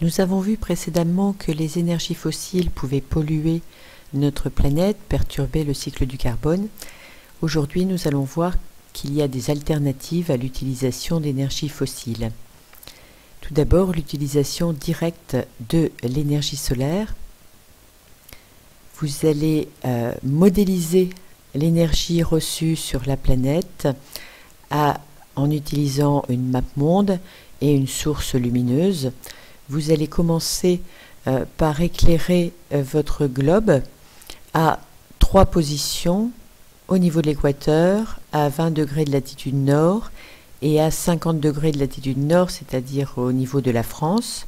Nous avons vu précédemment que les énergies fossiles pouvaient polluer notre planète, perturber le cycle du carbone. Aujourd'hui, nous allons voir qu'il y a des alternatives à l'utilisation d'énergie fossiles. Tout d'abord, l'utilisation directe de l'énergie solaire. Vous allez euh, modéliser l'énergie reçue sur la planète en utilisant une map monde et une source lumineuse. Vous allez commencer euh, par éclairer euh, votre globe à trois positions au niveau de l'équateur, à 20 degrés de latitude nord et à 50 degrés de latitude nord, c'est-à-dire au niveau de la France.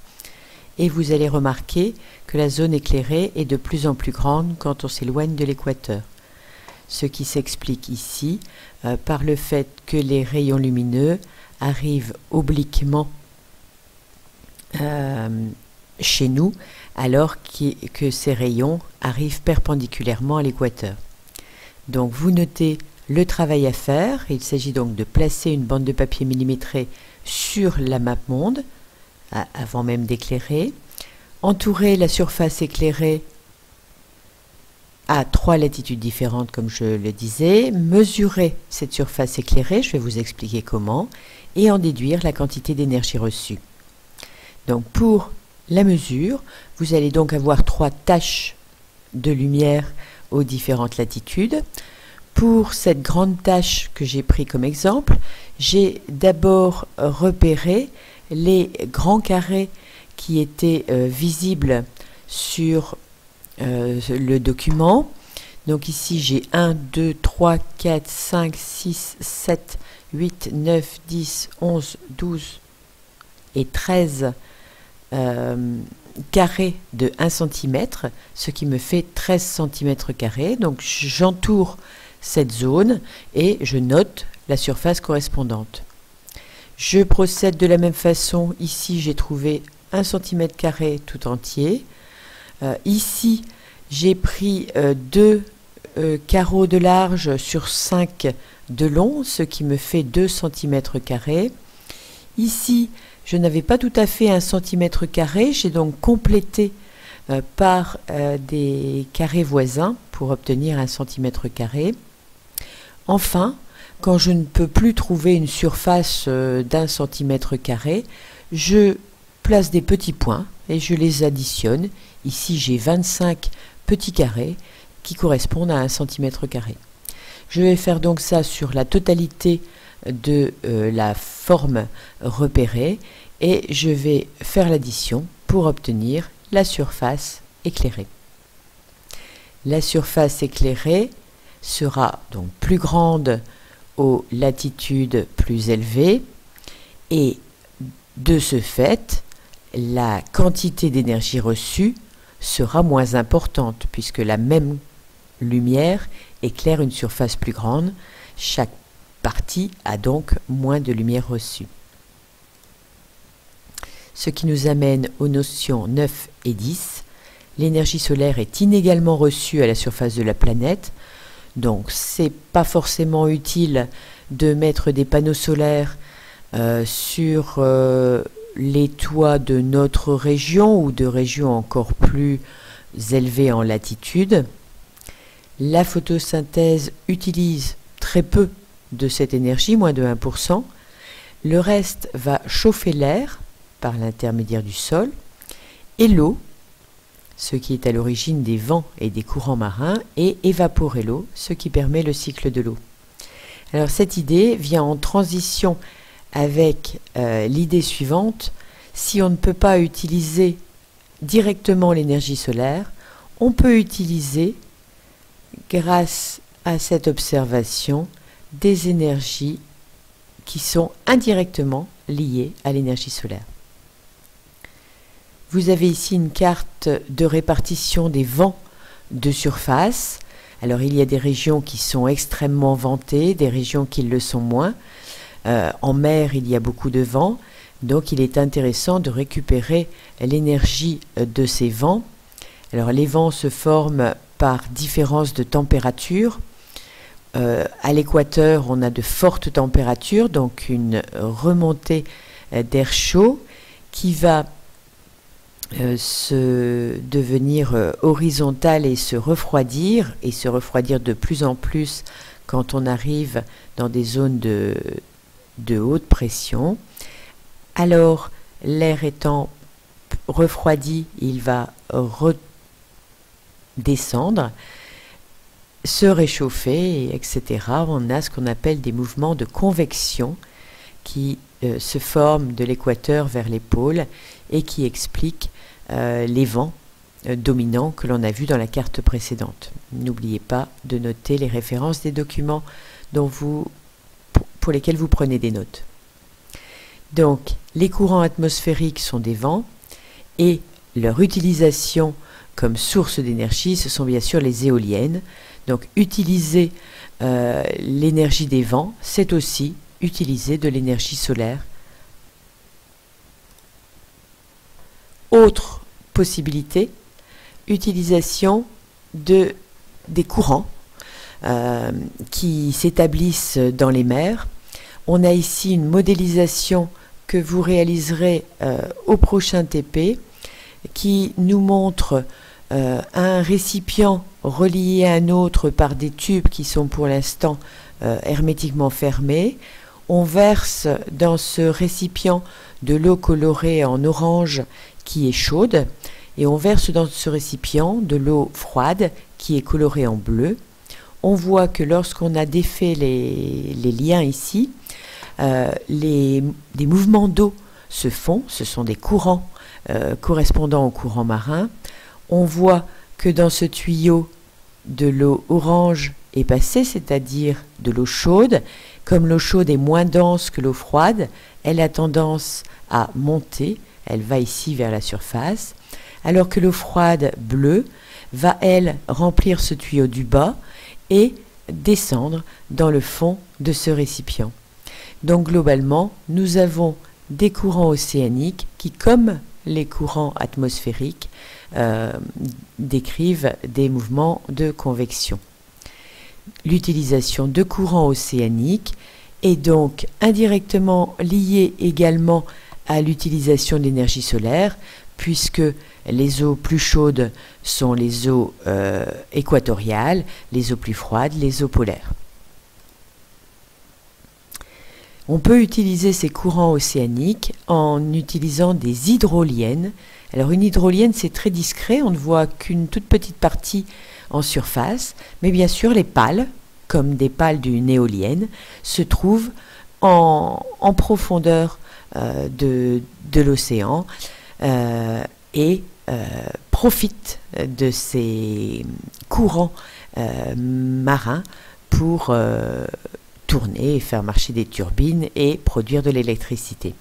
Et vous allez remarquer que la zone éclairée est de plus en plus grande quand on s'éloigne de l'équateur. Ce qui s'explique ici euh, par le fait que les rayons lumineux arrivent obliquement euh, chez nous alors que ces rayons arrivent perpendiculairement à l'équateur. Donc vous notez le travail à faire. Il s'agit donc de placer une bande de papier millimétrée sur la map monde avant même d'éclairer. Entourer la surface éclairée à trois latitudes différentes comme je le disais. Mesurer cette surface éclairée, je vais vous expliquer comment, et en déduire la quantité d'énergie reçue. Donc pour la mesure, vous allez donc avoir trois taches de lumière aux différentes latitudes. Pour cette grande tâche que j'ai pris comme exemple, j'ai d'abord repéré les grands carrés qui étaient euh, visibles sur euh, le document. Donc ici j'ai 1, 2, 3, 4, 5, 6, 7, 8, 9, 10, 11, 12 et 13 euh, carré de 1 cm, ce qui me fait 13 cm carrés. Donc j'entoure cette zone et je note la surface correspondante. Je procède de la même façon. Ici, j'ai trouvé 1 cm carré tout entier. Euh, ici, j'ai pris 2 euh, euh, carreaux de large sur 5 de long, ce qui me fait 2 cm carrés. Ici, je n'avais pas tout à fait un centimètre carré, j'ai donc complété euh, par euh, des carrés voisins pour obtenir un centimètre carré. Enfin, quand je ne peux plus trouver une surface euh, d'un centimètre carré, je place des petits points et je les additionne. Ici, j'ai 25 petits carrés qui correspondent à un centimètre carré. Je vais faire donc ça sur la totalité de euh, la forme repérée et je vais faire l'addition pour obtenir la surface éclairée. La surface éclairée sera donc plus grande aux latitudes plus élevées et de ce fait, la quantité d'énergie reçue sera moins importante puisque la même lumière éclaire une surface plus grande. Chaque partie a donc moins de lumière reçue. Ce qui nous amène aux notions 9 et 10. L'énergie solaire est inégalement reçue à la surface de la planète, donc c'est pas forcément utile de mettre des panneaux solaires euh, sur euh, les toits de notre région ou de régions encore plus élevées en latitude. La photosynthèse utilise très peu de cette énergie, moins de 1%. Le reste va chauffer l'air par l'intermédiaire du sol et l'eau, ce qui est à l'origine des vents et des courants marins, et évaporer l'eau, ce qui permet le cycle de l'eau. Alors cette idée vient en transition avec euh, l'idée suivante, si on ne peut pas utiliser directement l'énergie solaire, on peut utiliser, grâce à cette observation, des énergies qui sont indirectement liées à l'énergie solaire. Vous avez ici une carte de répartition des vents de surface. Alors il y a des régions qui sont extrêmement ventées, des régions qui le sont moins. Euh, en mer, il y a beaucoup de vent, donc il est intéressant de récupérer l'énergie de ces vents. Alors les vents se forment par différence de température. Euh, à l'équateur, on a de fortes températures, donc une remontée euh, d'air chaud qui va se devenir horizontal et se refroidir, et se refroidir de plus en plus quand on arrive dans des zones de, de haute pression. Alors, l'air étant refroidi, il va redescendre, se réchauffer, etc. On a ce qu'on appelle des mouvements de convection qui euh, se forment de l'équateur vers les pôles et qui expliquent euh, les vents euh, dominants que l'on a vus dans la carte précédente. N'oubliez pas de noter les références des documents vous, pour lesquels vous prenez des notes. Donc, les courants atmosphériques sont des vents et leur utilisation comme source d'énergie, ce sont bien sûr les éoliennes. Donc, utiliser euh, l'énergie des vents, c'est aussi utiliser de l'énergie solaire. Autre possibilité, utilisation de, des courants euh, qui s'établissent dans les mers. On a ici une modélisation que vous réaliserez euh, au prochain TP qui nous montre euh, un récipient relié à un autre par des tubes qui sont pour l'instant hermétiquement fermés. On verse dans ce récipient de l'eau colorée en orange qui est chaude et on verse dans ce récipient de l'eau froide qui est colorée en bleu. On voit que lorsqu'on a défait les, liens ici, euh, les, des mouvements d'eau se font, ce sont des courants euh, correspondant aux courants marins. On voit que dans ce tuyau, de l'eau orange est passée, c'est-à-dire de l'eau chaude. Comme l'eau chaude est moins dense que l'eau froide, elle a tendance à monter, elle va ici vers la surface alors que l'eau froide bleue va, elle, remplir ce tuyau du bas et descendre dans le fond de ce récipient. Donc globalement, nous avons des courants océaniques qui, comme les courants atmosphériques, euh, décrivent des mouvements de convection. L'utilisation de courants océaniques est donc indirectement liée également à l'utilisation d'énergie solaire, puisque les eaux plus chaudes sont les eaux euh, équatoriales, les eaux plus froides, les eaux polaires. On peut utiliser ces courants océaniques en utilisant des hydroliennes. Alors une hydrolienne, c'est très discret, on ne voit qu'une toute petite partie en surface, mais bien sûr les pales, comme des pales d'une éolienne, se trouvent en, profondeur euh, de, l'océan euh, et euh, profite de ces courants marins pour tourner et faire marcher des turbines et produire de l'électricité.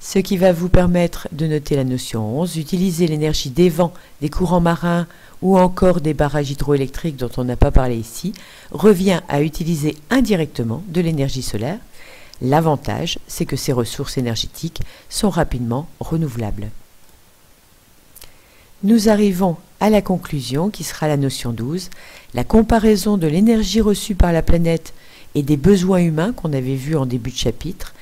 Ce qui va vous permettre de noter la notion 11, utiliser l'énergie des vents, des courants marins ou encore des barrages hydroélectriques dont on n'a pas parlé ici, revient à utiliser indirectement de l'énergie solaire. L'avantage, c'est que ces ressources énergétiques sont rapidement renouvelables. Nous arrivons à la conclusion qui sera la notion 12, la comparaison de l'énergie reçue par la planète et des besoins humains qu'on avait vus en début de chapitre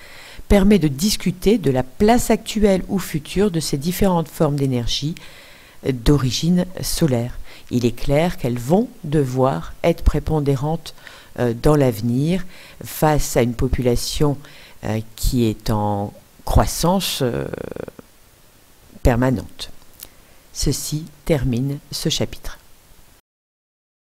permet de discuter de la place actuelle ou future de ces différentes formes d'énergie d'origine solaire. Il est clair qu'elles vont devoir être prépondérantes euh, dans l'avenir face à une population euh, qui est en croissance euh, permanente. Ceci termine ce chapitre.